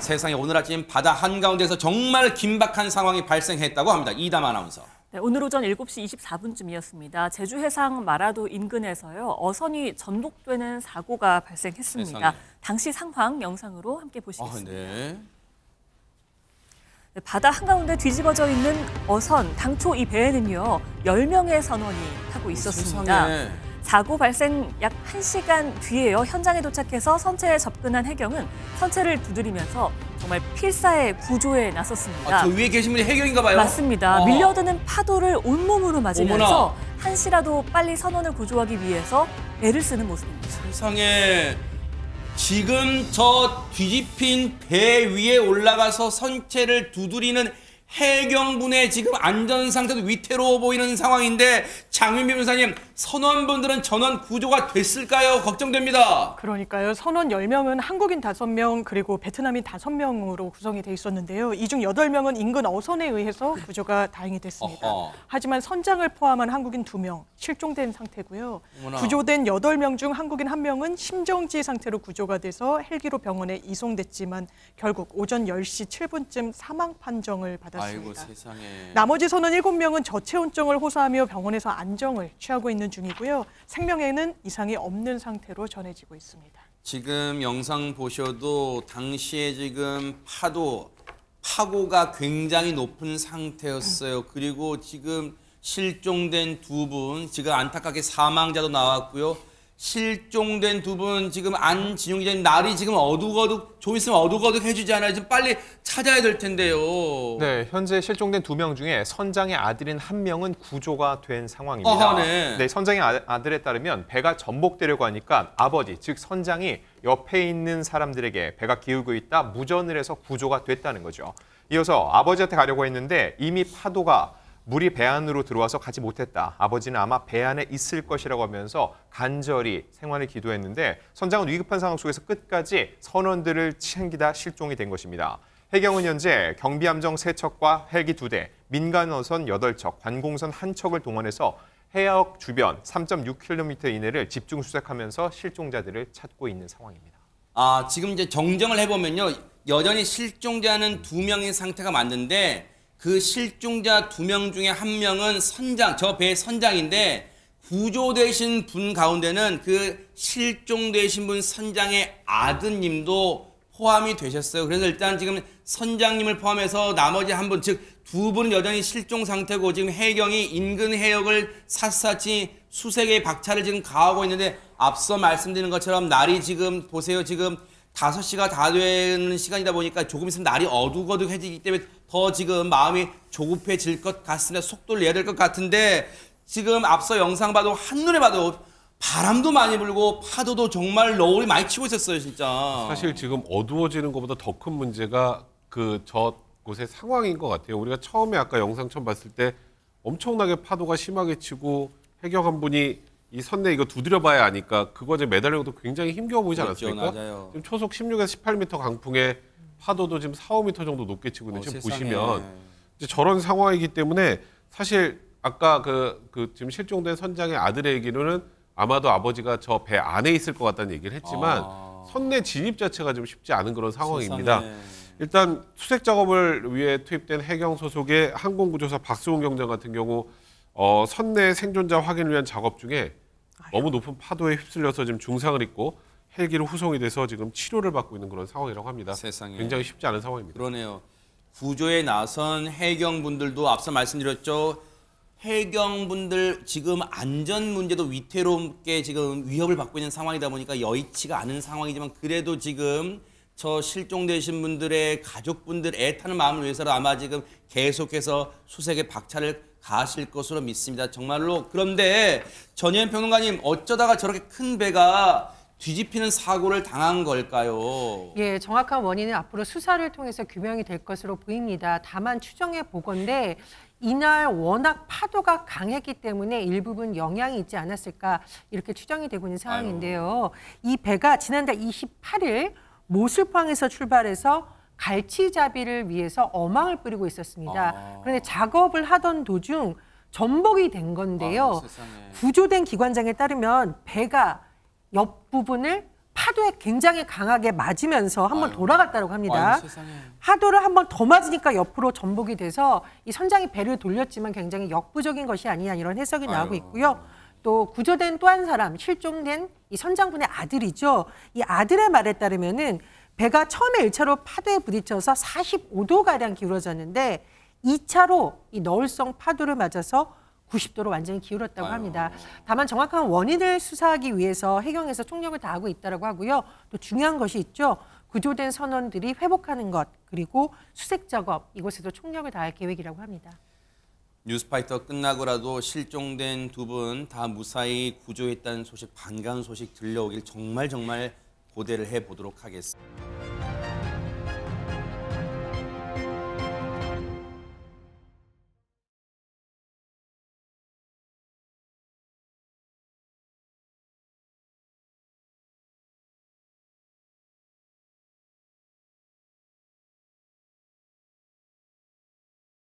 세상에 오늘 아침 바다 한가운데서 정말 긴박한 상황이 발생했다고 합니다. 이담 아나운서. 네, 오늘 오전 7시 24분쯤이었습니다. 제주 해상 마라도 인근에서요. 어선이 전복되는 사고가 발생했습니다. 세상에. 당시 상황 영상으로 함께 아, 보시겠습니다. 네. 네, 바다 한가운데 뒤집어져 있는 어선, 당초 이 배에는요. 10명의 선원이 타고 있었습니다. 세상에. 사고 발생 약 1시간 뒤에요. 현장에 도착해서 선체에 접근한 해경은 선체를 두드리면서 정말 필사의 구조에 나섰습니다. 아, 저 위에 계신 분이 해경인가 봐요. 맞습니다. 어. 밀려드는 파도를 온몸으로 맞으면서 어머나. 한시라도 빨리 선원을 구조하기 위해서 애를 쓰는 모습입니다. 세상에 지금 저 뒤집힌 배 위에 올라가서 선체를 두드리는 해경분의 지금 안전 상태도 위태로워 보이는 상황인데 장윤비 변호사님 선원 분들은 전원 구조가 됐을까요? 걱정됩니다. 그러니까요. 선원 10명은 한국인 5명 그리고 베트남인 5명으로 구성이 돼 있었는데요. 이 중 8명은 인근 어선에 의해서 구조가 다행히 됐습니다. 어허. 하지만 선장을 포함한 한국인 2명 실종된 상태고요. 어머나. 구조된 8명 중 한국인 1명은 심정지 상태로 구조가 돼서 헬기로 병원에 이송됐지만 결국 오전 10시 7분쯤 사망 판정을 받았습니다. 아이고. 나머지 선원 7명은 저체온증을 호소하며 병원에서 안정을 취하고 있는 중이고요. 생명에는 이상이 없는 상태로 전해지고 있습니다. 지금 영상 보셔도 당시에 지금 파도 파고가 굉장히 높은 상태였어요. 그리고 지금 실종된 두 분 지금 안타깝게 사망자도 나왔고요. 실종된 두 분 지금 안진용 기자님 날이 지금 어둑어둑 좀 있으면 어둑어둑 해주지 않아요. 지금 빨리 찾아야 될 텐데요. 네, 현재 실종된 두 명 중에 선장의 아들인 한 명은 구조가 된 상황입니다. 어허, 네. 선장의 아- 아들에 따르면 배가 전복되려고 하니까 아버지, 즉 선장이 옆에 있는 사람들에게 배가 기울고 있다 무전을 해서 구조가 됐다는 거죠. 이어서 아버지한테 가려고 했는데 이미 파도가 물이 배 안으로 들어와서 가지 못했다. 아버지는 아마 배 안에 있을 것이라고 하면서 간절히 생환을 기도했는데 선장은 위급한 상황 속에서 끝까지 선원들을 챙기다 실종이 된 것입니다. 해경은 현재 경비함정 3척과 헬기 2대, 민간 어선 8척, 관공선 1척을 동원해서 해역 주변 3.6km 이내를 집중 수색하면서 실종자들을 찾고 있는 상황입니다. 아, 지금 이제 정정을 해보면요. 여전히 실종자는 두 명인 상태가 맞는데 그 실종자 두 명 중에 한 명은 선장, 저배 선장인데 구조되신 분 가운데는 그 실종되신 분 선장의 아드님도 포함이 되셨어요. 그래서 일단 지금 선장님을 포함해서 나머지 한 분, 즉 두 분은 여전히 실종 상태고 지금 해경이 인근 해역을 샅샅이 수색의 박차를 지금 가하고 있는데 앞서 말씀드린 것처럼 날이 지금 보세요. 지금 5시가 다 되는 시간이다 보니까 조금 있으면 날이 어둑어둑해지기 때문에 더 지금 마음이 조급해질 것 같습니다. 속도를 내야 될 것 같은데 지금 앞서 영상 봐도 한눈에 봐도 바람도 많이 불고 파도도 정말 너울이 많이 치고 있었어요, 진짜. 사실 지금 어두워지는 것보다 더 큰 문제가 그 저곳의 상황인 것 같아요. 우리가 처음에 아까 영상 처음 봤을 때 엄청나게 파도가 심하게 치고 해경 한 분이 이 선내 이거 두드려봐야 아니까 그거에 매달려도 굉장히 힘겨워 보이지 그렇죠, 않았습니까? 맞아요. 지금 초속 16에서 18m 강풍에 파도도 지금 4, 5m 정도 높게 치고 있는 어, 지금 세상에. 보시면 이제 저런 상황이기 때문에 사실 아까 그, 그 지금 실종된 선장의 아들의 얘기로는 아마도 아버지가 저 배 안에 있을 것 같다는 얘기를 했지만 아. 선내 진입 자체가 좀 쉽지 않은 그런 상황입니다. 세상에. 일단 수색 작업을 위해 투입된 해경 소속의 항공구조사 박수훈 경장 같은 경우 어, 선내 생존자 확인을 위한 작업 중에 너무 높은 파도에 휩쓸려서 지금 중상을 입고 헬기로 후송이 돼서 지금 치료를 받고 있는 그런 상황이라고 합니다. 세상에. 굉장히 쉽지 않은 상황입니다. 그러네요. 구조에 나선 해경분들도 앞서 말씀드렸죠. 해경분들 지금 안전 문제도 위태롭게 지금 위협을 받고 있는 상황이다 보니까 여의치가 않은 상황이지만 그래도 지금 저 실종되신 분들의 가족분들 애타는 마음을 위해서도 아마 지금 계속해서 수색의 박차를 가하실 것으로 믿습니다. 정말로 그런데 전현 평론가님 어쩌다가 저렇게 큰 배가 뒤집히는 사고를 당한 걸까요? 예, 정확한 원인은 앞으로 수사를 통해서 규명이 될 것으로 보입니다. 다만 추정해 보건데 이날 워낙 파도가 강했기 때문에 일부분 영향이 있지 않았을까 이렇게 추정이 되고 있는 상황인데요. 이 배가 지난달 28일 모슬포항에서 출발해서 갈치잡이를 위해서 어망을 뿌리고 있었습니다. 아. 그런데 작업을 하던 도중 전복이 된 건데요. 아. 구조된 기관장에 따르면 배가 옆 부분을 파도에 굉장히 강하게 맞으면서 한번. 돌아갔다고 합니다. 아유. 파도를 한번 더 맞으니까 옆으로 전복이 돼서 이 선장이 배를 돌렸지만 굉장히 역부족인 것이 아니냐 이런 해석이 나오고 아유. 있고요. 또 구조된 또 한 사람 실종된 이 선장분의 아들이죠. 이 아들의 말에 따르면은 배가 처음에 1차로 파도에 부딪혀서 45도 가량 기울어졌는데 2차로 이 너울성 파도를 맞아서 90도로 완전히 기울었다고 아유. 합니다. 다만 정확한 원인을 수사하기 위해서 해경에서 총력을 다하고 있다고 하고요. 또 중요한 것이 있죠. 구조된 선원들이 회복하는 것 그리고 수색 작업 이곳에도 총력을 다할 계획이라고 합니다. 뉴스파이터 끝나고라도 실종된 두 분 다 무사히 구조했다는 소식 반가운 소식 들려오길 정말 정말 고대를 해 보도록 하겠습니다.